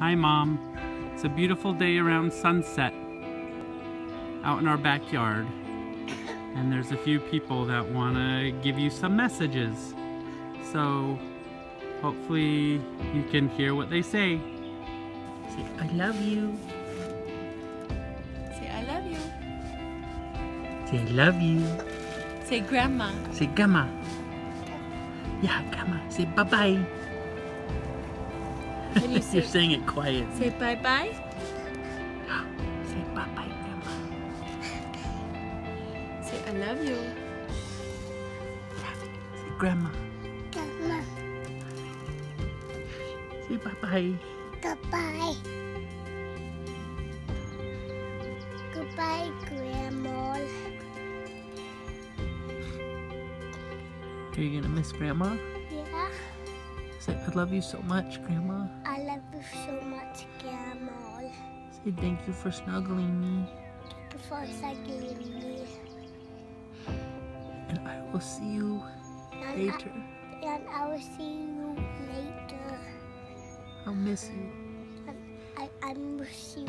Hi, Mom. It's a beautiful day around sunset out in our backyard. And there's a few people that want to give you some messages. So hopefully you can hear what they say. Say, I love you. Say I love you. Say, I love you. Say grandma. Say, Grandma. Yeah, Grandma. Say, bye-bye. Can you say, You're saying it quiet. say bye bye? Say, bye-bye, Grandma. Say I love you. Say, Grandma. Say, bye-bye. Goodbye. Goodbye, Grandma. Are you gonna miss Grandma? Say, I love you so much, Grandma. I love you so much, Grandma. Say, thank you for snuggling me. Before cycling me. And I will see you And later. I, and I will see you later. I'll miss you. And I, I miss you.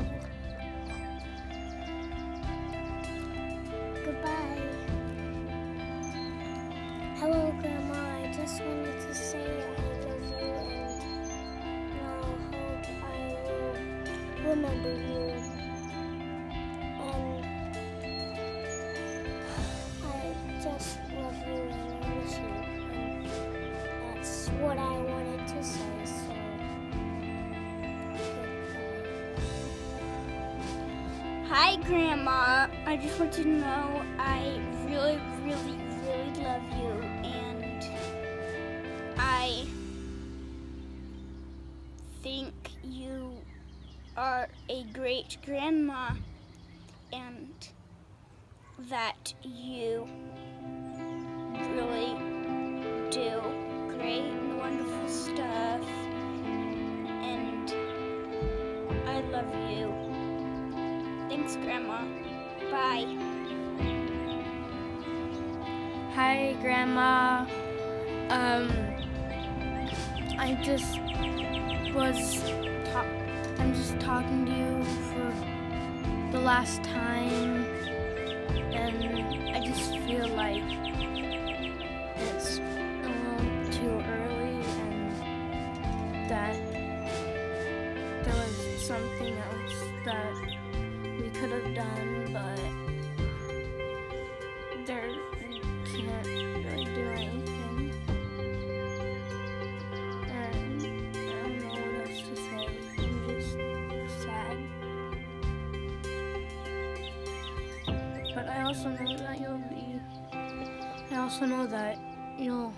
Remember you. And I just love you and I miss you. And that's what I wanted to say, so. Hi, Grandma. I just want you to know I really, really, really love you, and I think you are a great grandma, and that you really do great and wonderful stuff, and I love you. Thanks, Grandma. Bye. Hi, Grandma. Um, I just was. Ta- I'm just talking to you for the last time, and I just feel like it's a little too early, and that there was something else that we could have done, but there I also know that you'll be I also know that you'll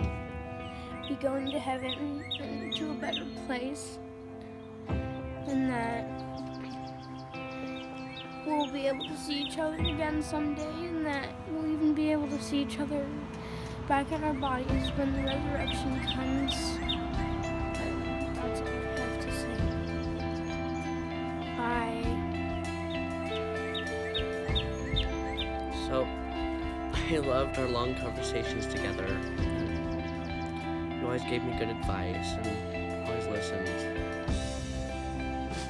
be going to heaven and to a better place. And that we'll be able to see each other again someday, and that we'll even be able to see each other back in our bodies when the resurrection comes. I loved our long conversations together. You always gave me good advice and always listened.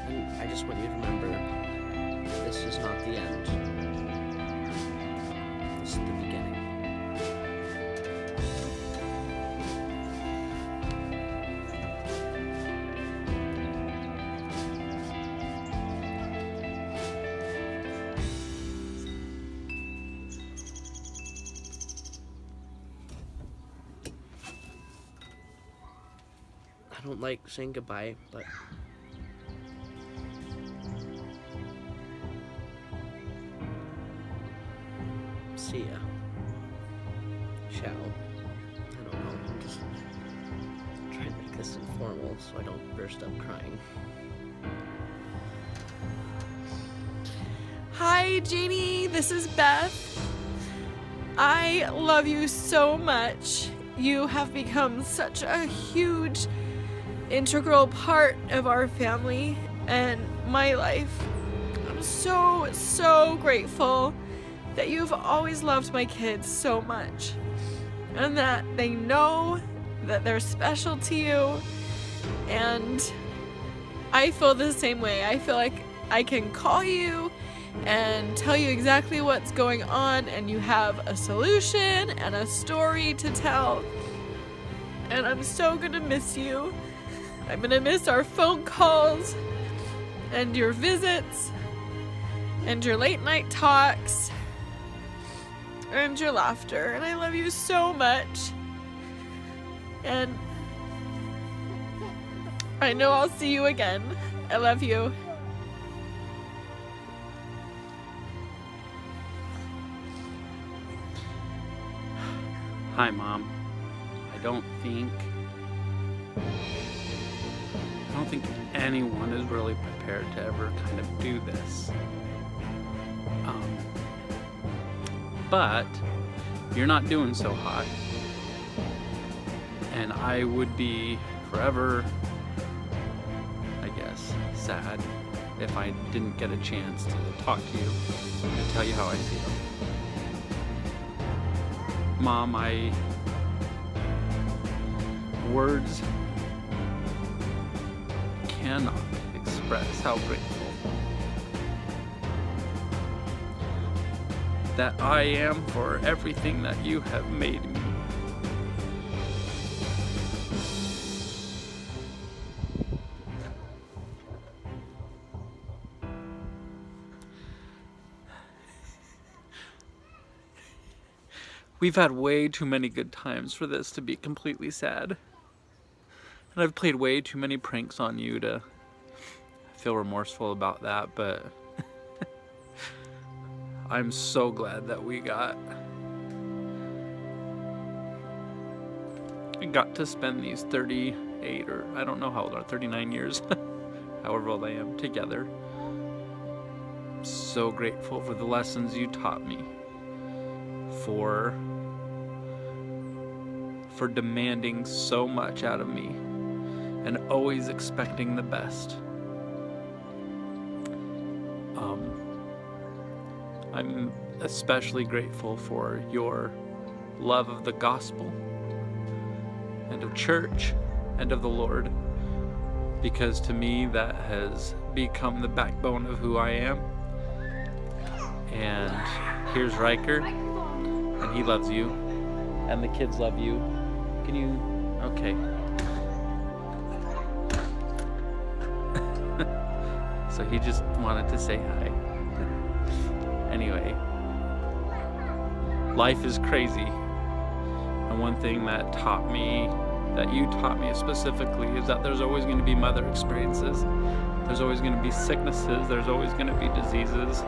And I just want you to remember this is not the end. This is the beginning. I don't like saying goodbye, but see ya. Shall. I don't know. I'm just trying to make this informal so I don't burst up crying. Hi, Janie. This is Beth. I love you so much. You have become such a huge, integral part of our family and my life. I'm so, so grateful that you've always loved my kids so much and that they know that they're special to you and I feel the same way. I feel like I can call you and tell you exactly what's going on, and you have a solution and a story to tell. And I'm so gonna miss you. I'm gonna miss our phone calls and your visits and your late night talks and your laughter. And I love you so much. And I know I'll see you again. I love you. Hi, Mom. I don't think. Don't think anyone is really prepared to ever kind of do this. Um, but you're not doing so hot. And I would be forever, I guess, sad if I didn't get a chance to talk to you and tell you how I feel. Mom, I. Words express how grateful that I am for everything that you have made me. We've had way too many good times for this to be completely sad. And I've played way too many pranks on you to feel remorseful about that, but I'm so glad that we got got to spend these 38 or I don't know how old are 39 years however old I am together. So grateful for the lessons you taught me for for demanding so much out of me and always expecting the best. Um, I'm especially grateful for your love of the gospel and of church and of the Lord because to me that has become the backbone of who I am. And here's Riker, and he loves you, and the kids love you. Can you? Okay. So he just wanted to say hi. anyway, life is crazy. And one thing that taught me, that you taught me specifically, is that there's always going to be mother experiences. There's always going to be sicknesses. There's always going to be diseases.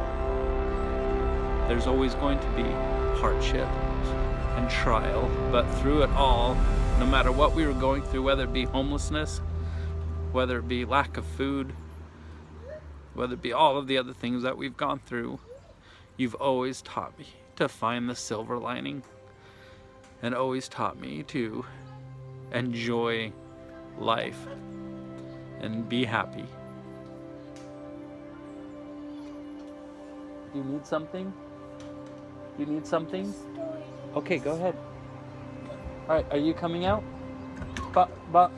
There's always going to be hardship and trial. But through it all, no matter what we were going through, whether it be homelessness, whether it be lack of food, whether it be all of the other things that we've gone through, you've always taught me to find the silver lining and always taught me to enjoy life and be happy. Do you need something? You need something? Okay, go ahead. All right, are you coming out? But, but,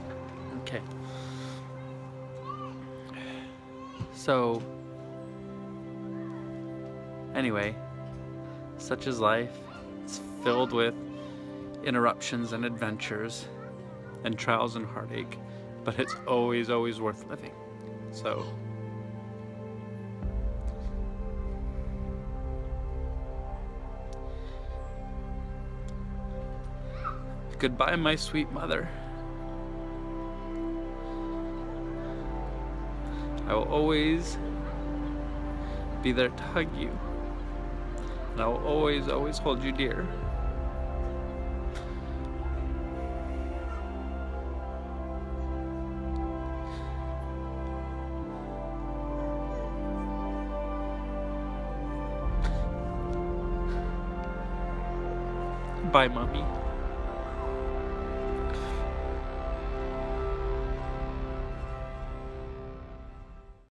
So, anyway, such is life. It's filled with interruptions and adventures and trials and heartache, but it's always, always worth living. So, Goodbye, my sweet mother. I will always be there to hug you. And I will always, always hold you dear. Bye, Mommy.